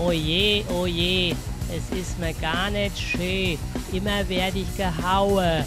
Oh je, oh es ist mir gar nicht schön. Immer werde ich gehauen.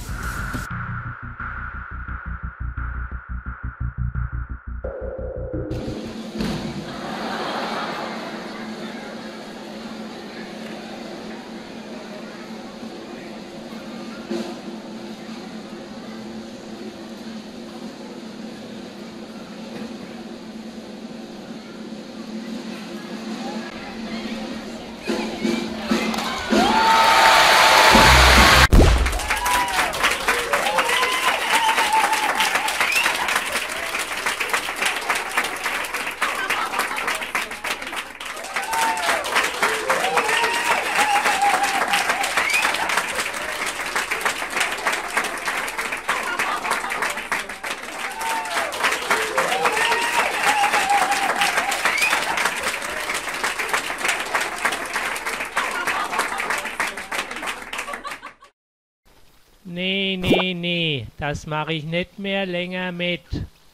Nee, nee, nee, das mache ich nicht mehr länger mit.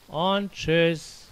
Und tschüss.